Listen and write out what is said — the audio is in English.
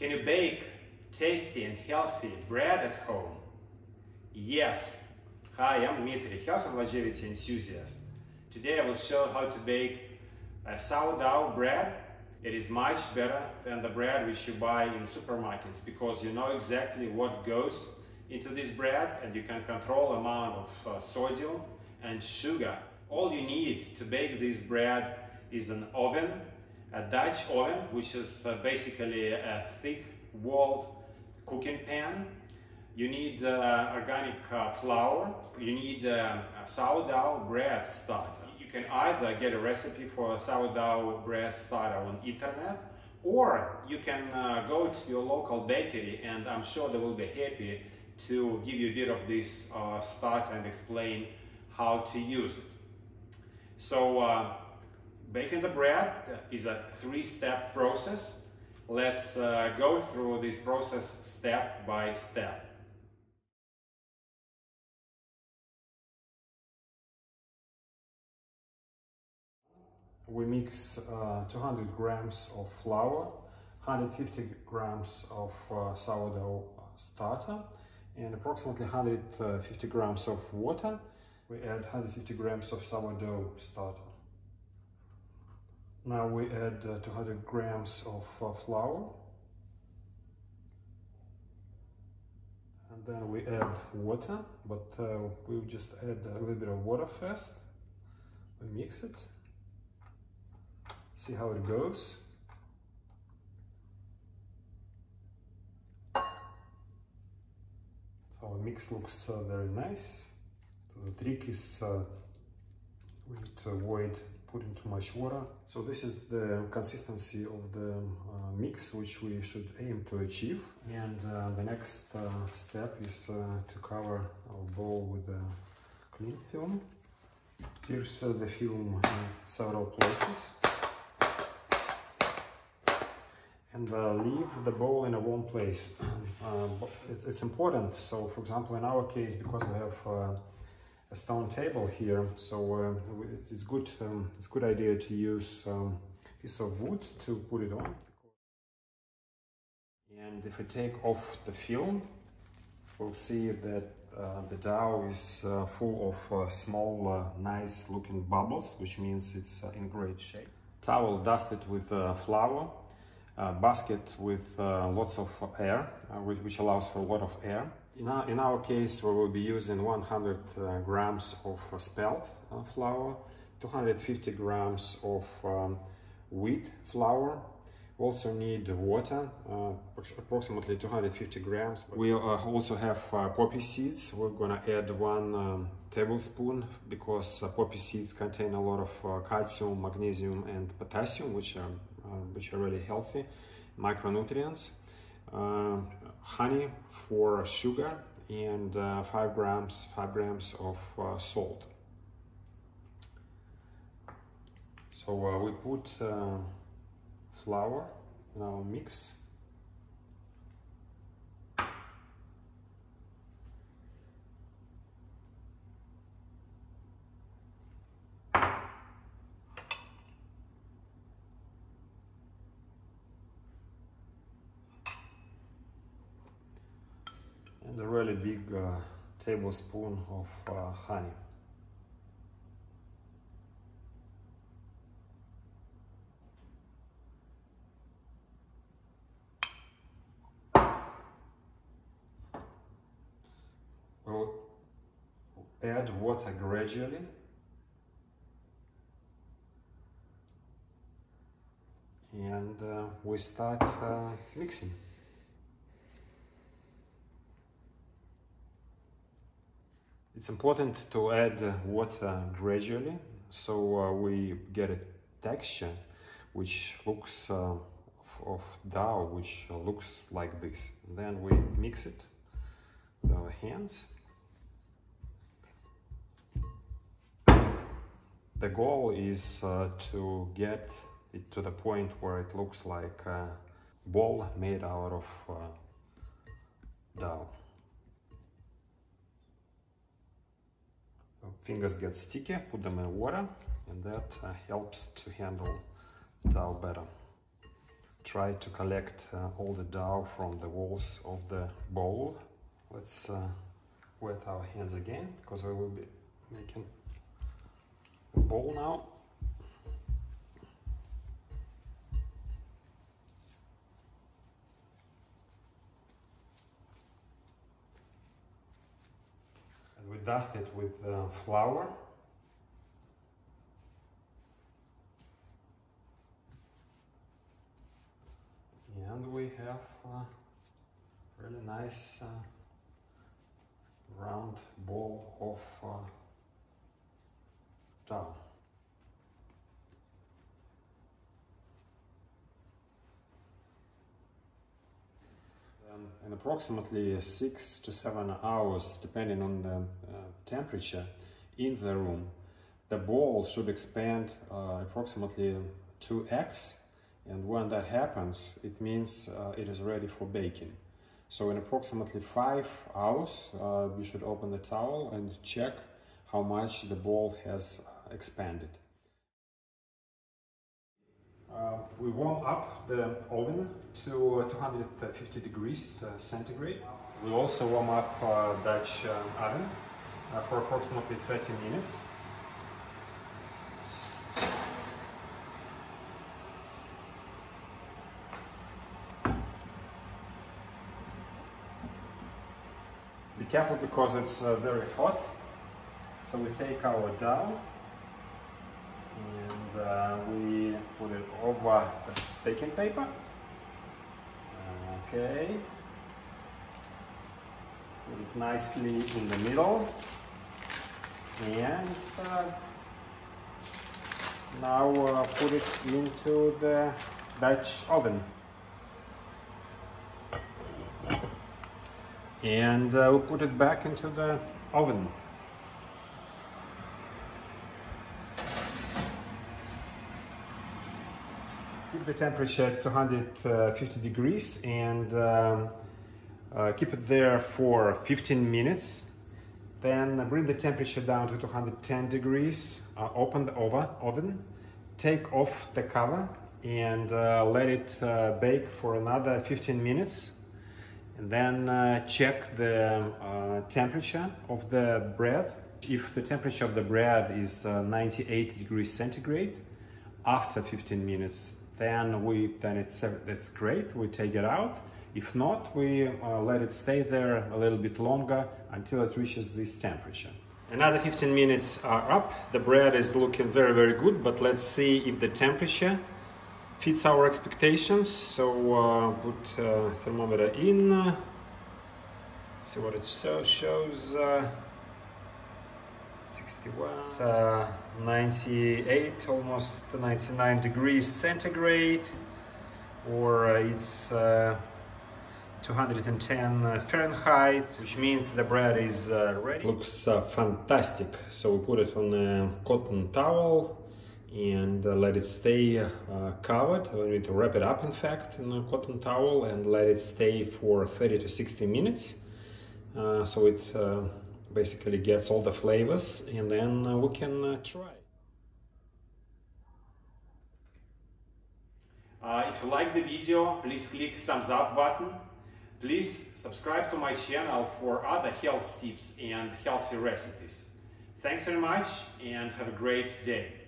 Can you bake tasty and healthy bread at home? Yes. Hi, I'm Dmitry, health and longevity enthusiast. Today I will show how to bake a sourdough bread. It is much better than the bread which you buy in supermarkets because you know exactly what goes into this bread and you can control amount of uh, sodium and sugar. All you need to bake this bread is an oven a Dutch oven, which is uh, basically a thick walled cooking pan. You need uh, organic uh, flour. You need uh, a sourdough bread starter. You can either get a recipe for a sourdough bread starter on internet or you can uh, go to your local bakery and I'm sure they will be happy to give you a bit of this uh, starter and explain how to use it. So Baking the bread is a three-step process. Let's uh, go through this process step by step. We mix uh, 200 grams of flour, 150 grams of uh, sourdough starter, and approximately 150 grams of water. We add 150 grams of sourdough starter. Now we add uh, 200 grams of uh, flour. And then we add water, but uh, we'll just add a little bit of water first. We mix it, see how it goes. So our mix looks uh, very nice. So the trick is uh, we need to avoid putting too much water. So this is the consistency of the uh, mix which we should aim to achieve. And uh, the next uh, step is uh, to cover our bowl with a cling film. Pierce the film in several places. And uh, leave the bowl in a warm place. Uh, it's, it's, important. So for example, in our case, because we have a stone table here. So uh, it's good um, it's good idea to use um, piece of wood to put it on. And if we take off the film we'll see that uh, the dough is uh, full of uh, small uh, nice looking bubbles which means it's uh, in great shape. Towel dusted with flour basket with lots of air which allows for a lot of air in our, in our case, we will be using 100 uh, grams of uh, spelt uh, flour, 250 grams of um, wheat flour. We also need water, uh, approximately 250 grams. We uh, also have uh, poppy seeds. We're gonna add one um, tablespoon because poppy seeds contain a lot of calcium, magnesium, and potassium, which are which are really healthy micronutrients honey for sugar and uh, 5 grams 5 grams of uh, salt. So uh, we put uh, flour in our mix and a really big uh, tablespoon of uh, honey. We'll add water gradually and uh, we start uh, mixing. It's important to add water gradually so uh, we get a texture which looks uh, of dough which looks like this. Then we mix it with our hands. The goal is uh, to get it to the point where it looks like a ball made out of uh, dough. Fingers get sticky, put them in water, and that uh, helps to handle dough better. try to collect uh, all the dough from the walls of the bowl. Let's uh, wet our hands again because we will be making a bowl now. We dust it with uh, flour and we have a really nice uh, round ball of uh, dough. Um, approximately six to seven hours, depending on the uh, temperature in the room, the ball should expand uh, approximately 2x and when that happens, it means uh, it is ready for baking. So in approximately five hours, uh, we should open the towel and check how much the ball has expanded. Uh, we warm up the oven to 250 degrees uh, centigrade. We also warm up uh, Dutch oven for approximately 30 minutes. Be careful because it's uh, very hot. So we take our dough uh, we put it over the baking paper. Okay. Put it nicely in the middle. And uh, now uh, put it into the Dutch oven. and uh, we'll put it back into the oven. The temperature at 250 degrees and um, uh, keep it there for 15 minutes. Then bring the temperature down to 210 degrees, uh, open the oven, take off the cover and uh, let it uh, bake for another 15 minutes and then uh, check the uh, temperature of the bread. If the temperature of the bread is uh, 98 degrees centigrade after 15 minutes, then we then it's that's great. We take it out. If not, we uh, let it stay there a little bit longer until it reaches this temperature. Another 15 minutes are up. The bread is looking very, very good, but let's see if the temperature fits our expectations. So uh, put uh, thermometer in, uh, see what it shows. Uh, 61, it's, uh, 98, almost 99 degrees centigrade, or uh, it's 210 Fahrenheit, which means the bread is ready. Looks fantastic. So we put it on a cotton towel and uh, let it stay uh, covered. We need to wrap it up, in fact, in a cotton towel and let it stay for 30 to 60 minutes. Uh, so it uh, basically gets all the flavors and then uh, we can uh, try. if you like the video, please click thumbs up button. Please subscribe to my channel for other health tips and healthy recipes. Thanks very much and have a great day.